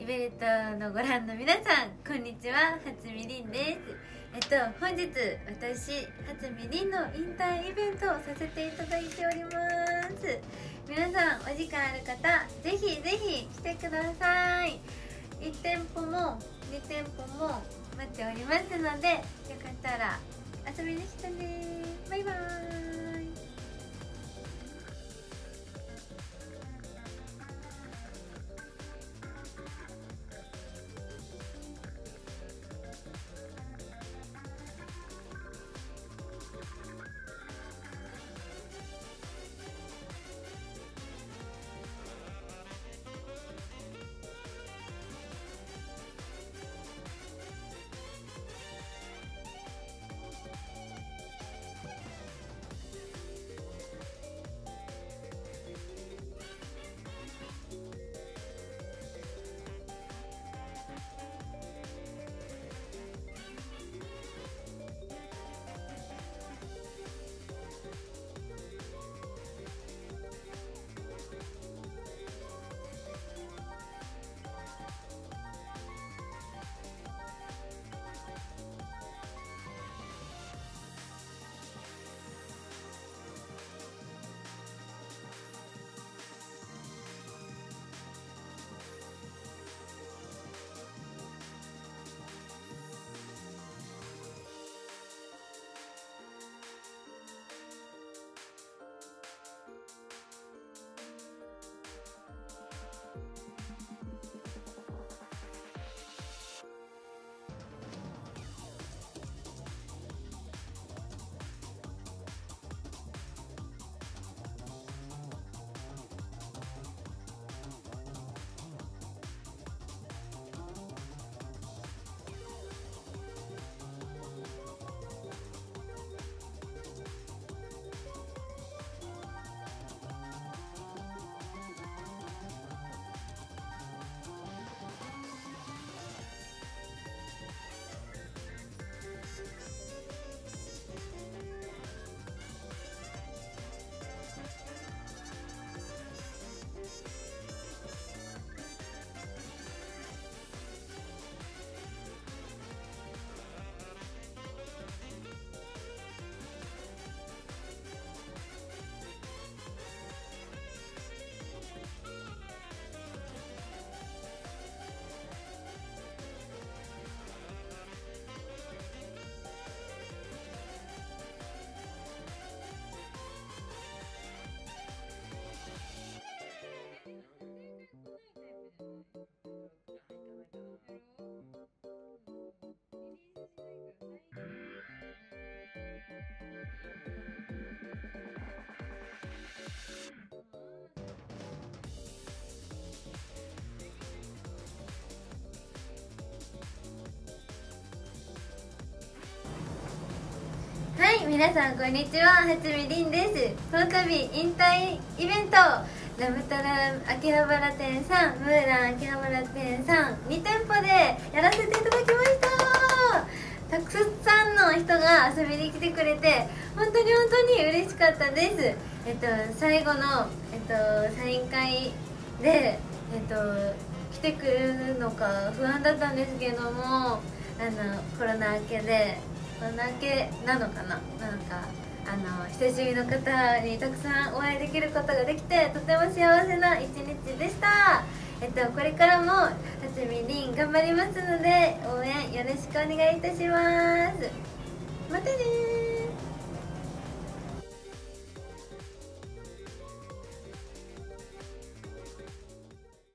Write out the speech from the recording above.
イベルトのご覧の皆さんこんにちは。初見りんです。えっと本日私初見りんの引退イベントをさせていただいております。皆さんお時間ある方ぜひぜひ来てください。1店舗も2店舗も待っておりますのでよかったら遊びに来皆さんこんにちは初見りんです。この度引退イベント。ラブタラ秋葉原店さんムーラン秋葉原店さん2店舗でやらせていただきました。たくさんの人が遊びに来てくれて本当に本当に嬉しかったです。えっと最後の、えっと、サイン会でえっと来てくれるのか不安だったんですけどもあのコロナ明けでだけなのかな？なんかあの久しぶりの方にたくさんお会いできることができてとても幸せな一日でした。えっとこれからもはつみりん頑張りますので応援よろしくお願いいたします。またね